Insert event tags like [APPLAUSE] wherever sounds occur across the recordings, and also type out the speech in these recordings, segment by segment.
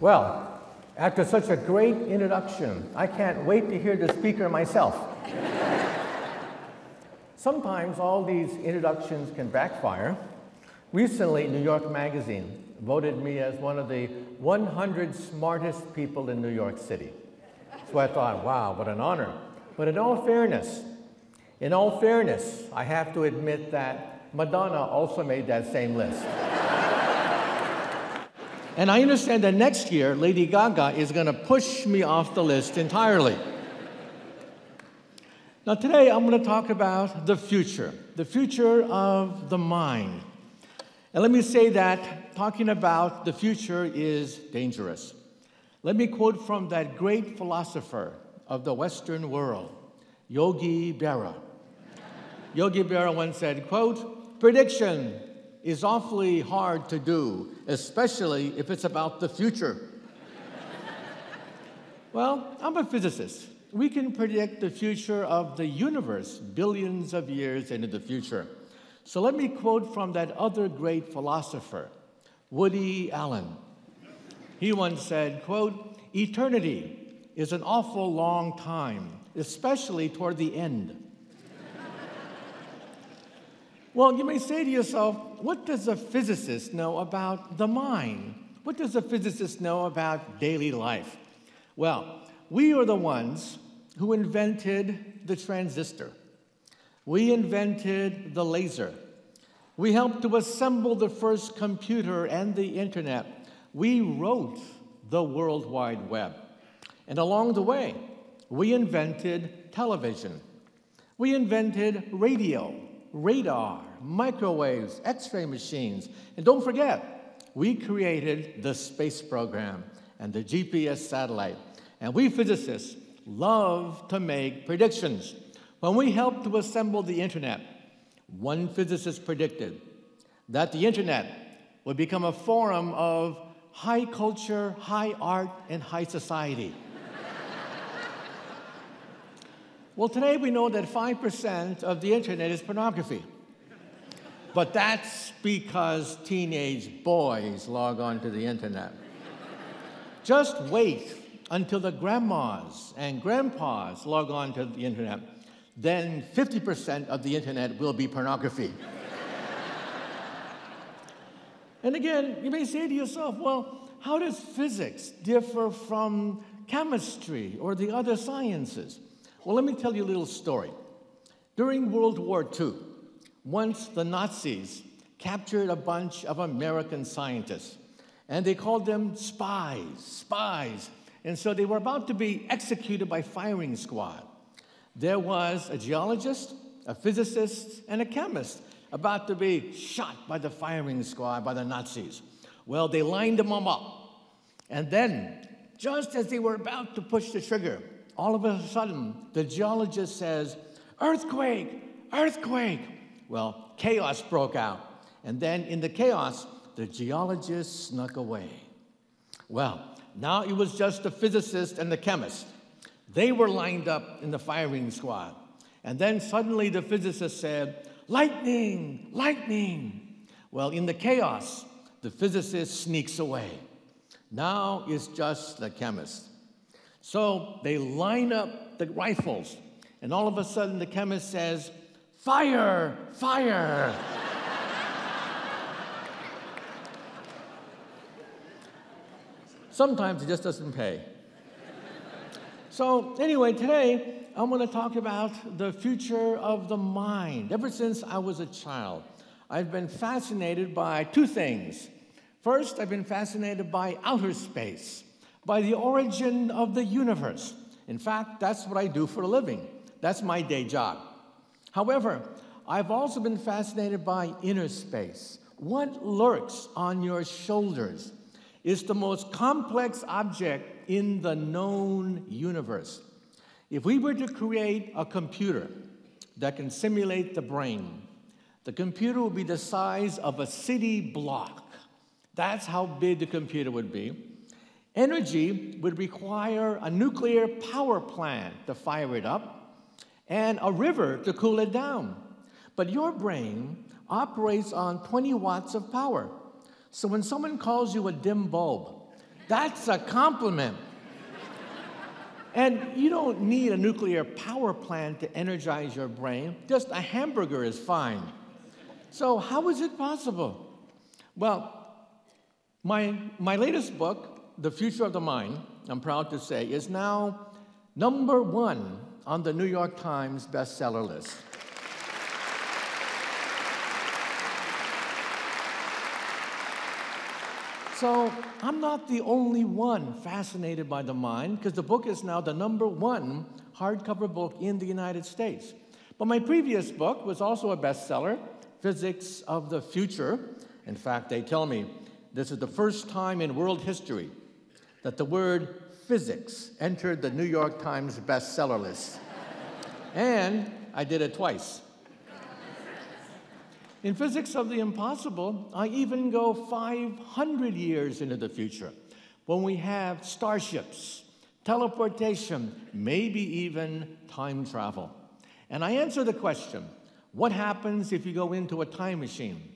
Well, after such a great introduction, I can't wait to hear the speaker myself. Sometimes all these introductions can backfire. Recently, New York Magazine voted me as one of the 100 smartest people in New York City. So I thought, wow, what an honor. But in all fairness, in all fairness, I have to admit that Madonna also made that same list. And I understand that next year, Lady Gaga is going to push me off the list entirely. Now, today I'm going to talk about the future, the future of the mind. And let me say that talking about the future is dangerous. Let me quote from that great philosopher of the Western world, Yogi Berra. Yogi Berra once said, quote, prediction is awfully hard to do, especially if it's about the future. [LAUGHS] well, I'm a physicist we can predict the future of the universe billions of years into the future. So let me quote from that other great philosopher, Woody Allen. He once said, quote, eternity is an awful long time, especially toward the end. Well, you may say to yourself, what does a physicist know about the mind? What does a physicist know about daily life? Well, we are the ones who invented the transistor. We invented the laser. We helped to assemble the first computer and the internet. We wrote the World Wide Web. And along the way, we invented television. We invented radio, radar, microwaves, x ray machines. And don't forget, we created the space program and the GPS satellite. And we physicists love to make predictions. When we helped to assemble the internet, one physicist predicted that the internet would become a forum of high culture, high art, and high society. Well, today we know that 5% of the internet is pornography. But that's because teenage boys log on to the internet. Just wait until the grandmas and grandpas log on to the internet, then 50% of the internet will be pornography. and again, you may say to yourself, well, how does physics differ from chemistry or the other sciences? Well, let me tell you a little story. During World War II, once the Nazis captured a bunch of American scientists, and they called them spies, spies. And so they were about to be executed by firing squad. There was a geologist, a physicist, and a chemist about to be shot by the firing squad by the Nazis. Well, they lined them up. And then, just as they were about to push the trigger, all of a sudden, the geologist says, Earthquake! Earthquake! Well, chaos broke out. And then, in the chaos, the geologist snuck away. Well, now it was just the physicist and the chemist. They were lined up in the firing squad. And then suddenly the physicist said, Lightning, lightning. Well, in the chaos, the physicist sneaks away. Now it's just the chemist. So they line up the rifles, and all of a sudden the chemist says, Fire, fire. Sometimes it just doesn't pay. so, anyway, today I'm going to talk about the future of the mind. Ever since I was a child, I've been fascinated by two things. First, I've been fascinated by outer space, by the origin of the universe. In fact, that's what I do for a living. That's my day job. However, I've also been fascinated by inner space. What lurks on your shoulders? is the most complex object in the known universe. If we were to create a computer that can simulate the brain, the computer would be the size of a city block. That's how big the computer would be. Energy would require a nuclear power plant to fire it up and a river to cool it down. But your brain operates on 20 watts of power. So when someone calls you a dim bulb, That's a compliment. And you don't need a nuclear power plant to energize your brain. Just a hamburger is fine. So, how is it possible? Well, my, my latest book, The Future of the Mind, I'm proud to say, is now number one on the New York Times bestseller list. So I'm not the only one fascinated by the mind because the book is now the number one hardcover book in the United States. But my previous book was also a bestseller, Physics of the Future. In fact, they tell me this is the first time in world history that the word physics entered the New York Times bestseller list. and I did it twice. In physics of the impossible, I even go 500 years into the future when we have starships, teleportation, maybe even time travel. And I answer the question what happens if you go into a time machine?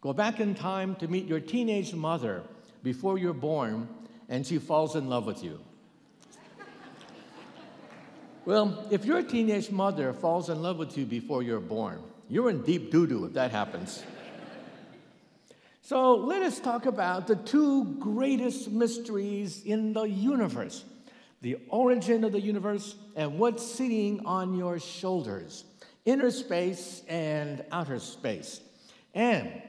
Go back in time to meet your teenage mother before you're born, and she falls in love with you. well, if your teenage mother falls in love with you before you're born, you're in deep doo doo if that happens. so let us talk about the two greatest mysteries in the universe the origin of the universe and what's sitting on your shoulders inner space and outer space. And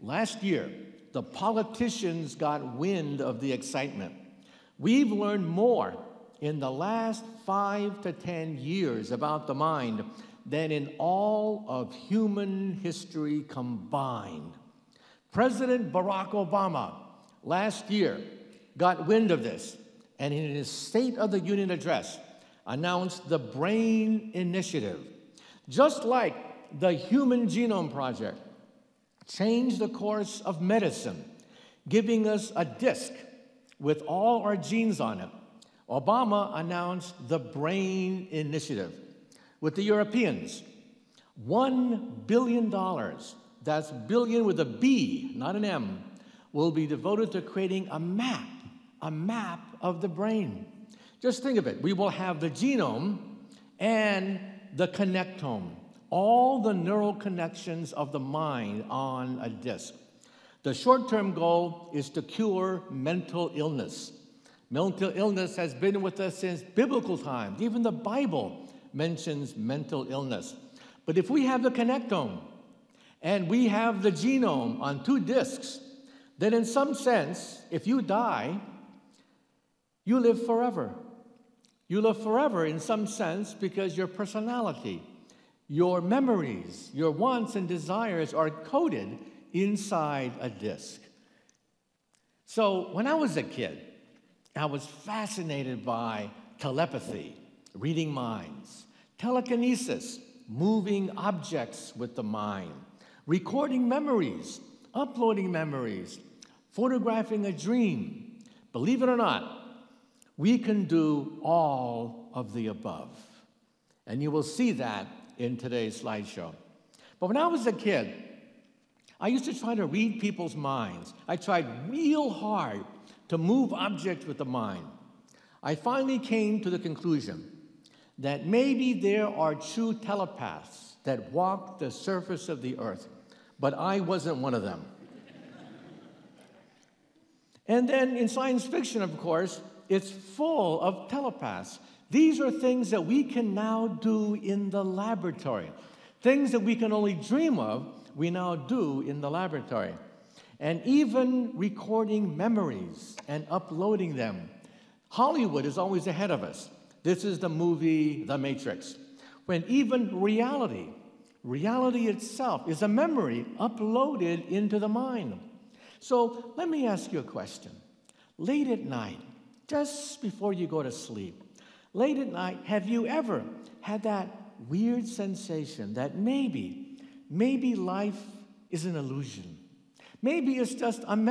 last year, the politicians got wind of the excitement. We've learned more in the last five to 10 years about the mind than in all of human history combined. President Barack Obama last year got wind of this and in his State of the Union address announced the BRAIN Initiative. Just like the Human Genome Project changed the course of medicine, giving us a disc with all our genes on it, Obama announced the BRAIN Initiative with the Europeans. $1 billion, that's billion with a B, not an M, will be devoted to creating a map, a map of the brain. Just think of it. We will have the genome and the connectome, all the neural connections of the mind on a disk. The short term goal is to cure mental illness. Mental illness has been with us since biblical times. Even the Bible mentions mental illness. But if we have the connectome and we have the genome on two disks, then in some sense, if you die, you live forever. You live forever in some sense because your personality, your memories, your wants and desires are coded inside a disk. So when I was a kid, I was fascinated by telepathy reading minds, telekinesis, moving objects with the mind, recording memories, uploading memories, photographing a dream. Believe it or not, we can do all of the above. And you will see that in today's slideshow. But when I was a kid, I used to try to read people's minds. I tried real hard to move objects with the mind. I finally came to the conclusion that maybe there are true telepaths that walk the surface of the earth, but I wasn't one of them. and then in science fiction, of course, it's full of telepaths. These are things that we can now do in the laboratory. Things that we can only dream of, we now do in the laboratory. And even recording memories and uploading them. Hollywood is always ahead of us. This is the movie The Matrix. When even reality, reality itself is a memory uploaded into the mind. So let me ask you a question. Late at night, just before you go to sleep, late at night, have you ever had that weird sensation that maybe, maybe life is an illusion? Maybe it's just a memory.